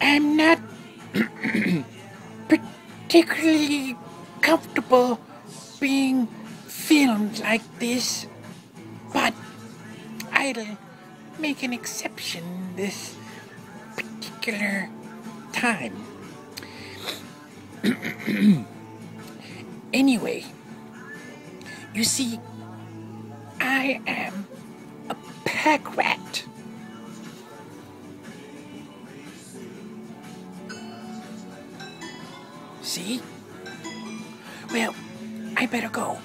I'm not particularly comfortable being filmed like this, but I'll make an exception this particular time. anyway, you see, I am a pack rat. See? Well, I better go.